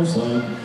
Coastline.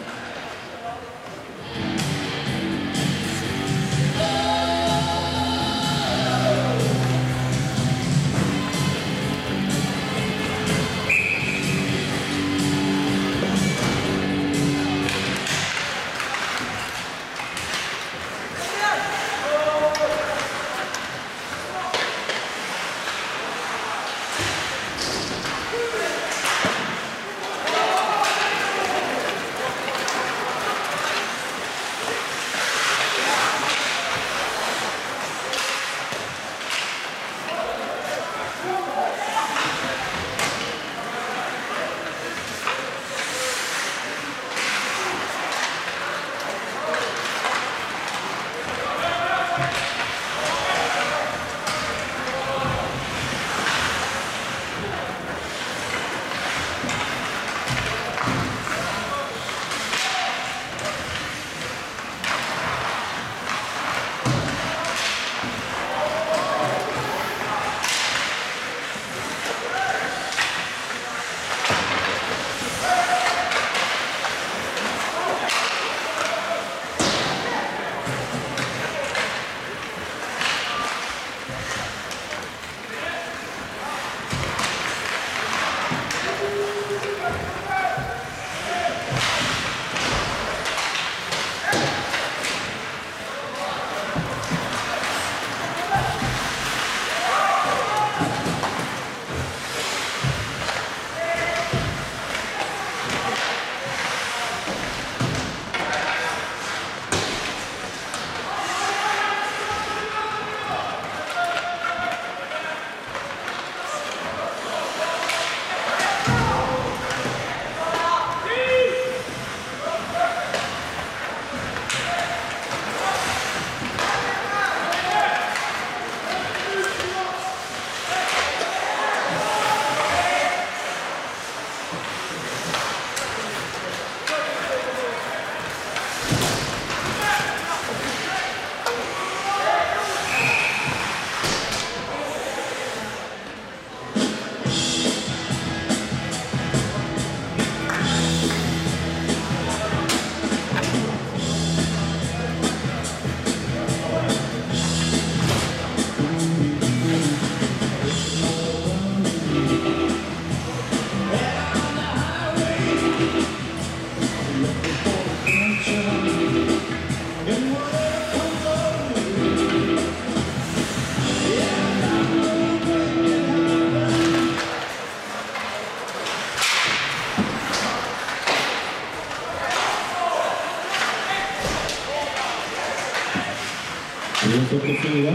Överskottet fyra.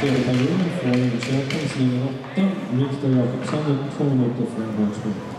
Tredje perioden får Jönköping sin åtta. Viktor Jakobsson upp två minuter för en bollspel.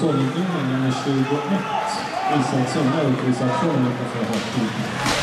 Sonic nu, men jag är 20 och 21 sommar och kryssar 200 för att ha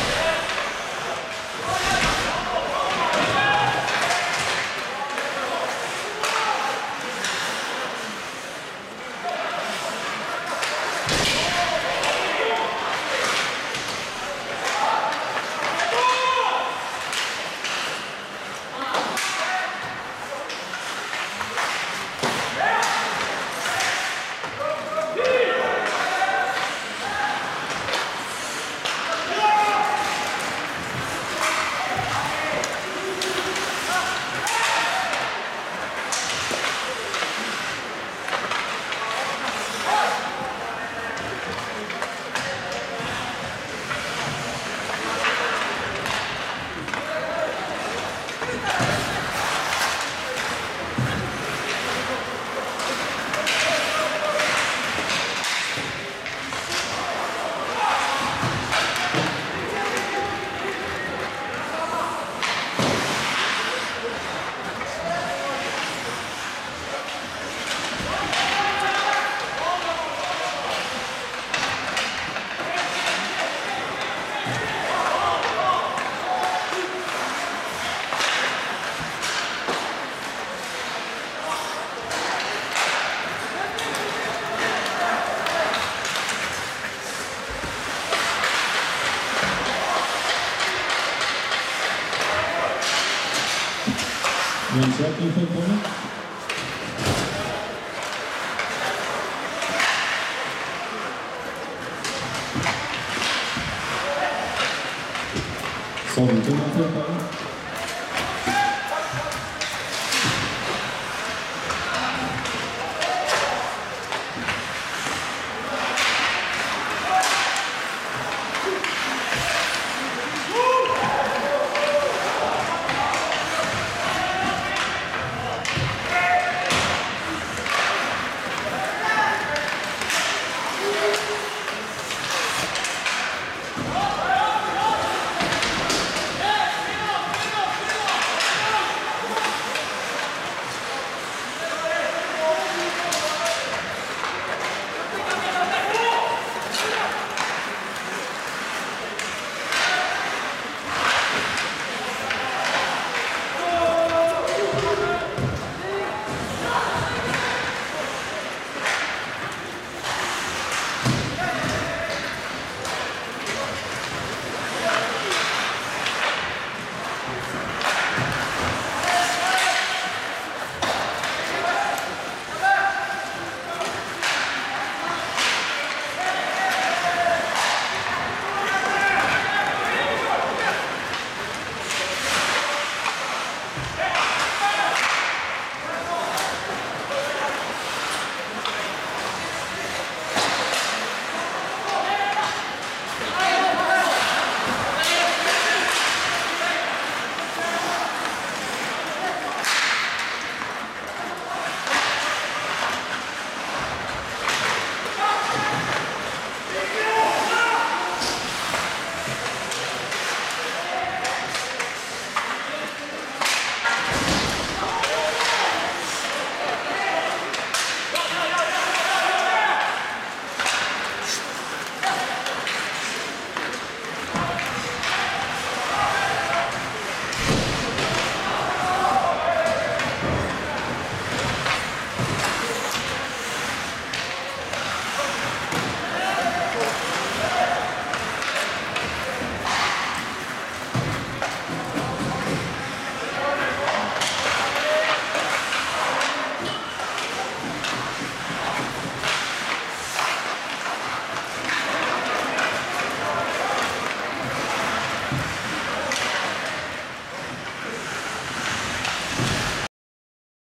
One set, no full point. Sorry, two, no full point.